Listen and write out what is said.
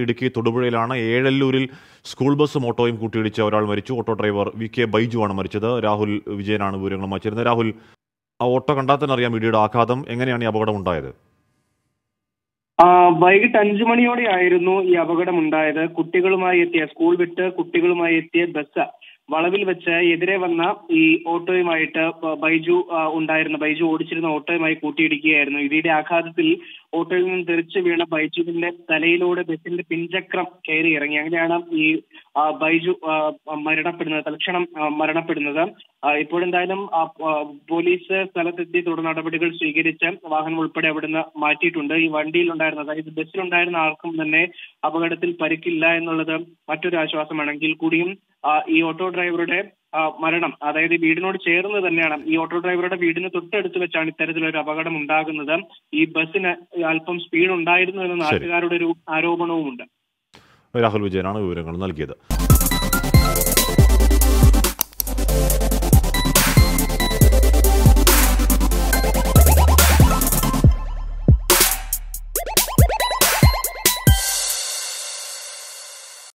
Idukki തൊടുപുഴയിലാണ് ഏഴല്ലൂരിൽ school ബസ്സും ഓട്ടോയും കൂട്ടിയിടിച്ച് ഒരാൾ മരിച്ചു. Auto driver V K Baiju ആണ് മരിച്ചത്. രാഹുൽ വിജയനാണ് വിവരങ്ങൾ വച്ചിരുന്നത് രാഹുൽ ആ ഓട്ടോ കണ്ടാൽ അറിയാം ഇടിയുടെ ആഘാതം. എങ്ങനെയാണ് ഈ അപകടം ഉണ്ടായത്? വൈകിട്ട് അഞ്ചു മണിയോടെയായിരുന്നു ഈ അപകടം ഉണ്ടായത്. കുട്ടികളുമായി എത്തിയ സ്കൂൾ വിട്ട് കുട്ടികളുമായി എത്തിയ ബസ് വളവിൽ വെച്ച് എതിരെ വന്ന ഈ ഓട്ടോയുമായിട്ട് ബൈജു ഉണ്ടായിരുന്ന ബൈജു ഓടിച്ചിരുന്ന ഓട്ടോയുമായി കൂട്ടിയിടിക്കുകയായിരുന്നു. ഇതിന്റെ ആഘാതത്തിൽ ഓട്ടോയിൽ നിന്ന് തെറിച്ചു വീണ ബൈജുവിന്റെ തലയിലൂടെ ബസിന്റെ പിൻചക്രം കയറി ഇറങ്ങി. അങ്ങനെയാണ് ഈ ബൈജു മരണപ്പെടുന്നത് തൽക്ഷണം മരണപ്പെടുന്നത്. ഇപ്പോഴെന്തായാലും പോലീസ് സ്ഥലത്തെത്തി തുടർ നടപടികൾ സ്വീകരിച്ച് വാഹനം ഉൾപ്പെടെ അവിടുന്ന് മാറ്റിയിട്ടുണ്ട്. ഈ വണ്ടിയിലുണ്ടായിരുന്ന അതായത് ബസ്സിലുണ്ടായിരുന്ന ആൾക്കും തന്നെ അപകടത്തിൽ പരിക്കില്ല എന്നുള്ളത് മറ്റൊരു ആശ്വാസമാണെങ്കിൽ കൂടിയും ഈ ഓട്ടോ ഡ്രൈവറുടെ മരണം അതായത് വീടിനോട് ചേർന്ന് തന്നെയാണ്. ഈ ഓട്ടോ ഡ്രൈവറുടെ വീടിന് തൊട്ടടുത്ത് വെച്ചാണ് ഇത്തരത്തിലൊരു അപകടം ഉണ്ടാകുന്നത്. ഈ ബസ്സിന് അല്പം സ്പീഡ് ഉണ്ടായിരുന്നു എന്ന. നാട്ടുകാരുടെ ഒരു ആരോപണവുമുണ്ട്. രാഹുൽ വിജയനാണ് വിവരങ്ങൾ നൽകിയത്.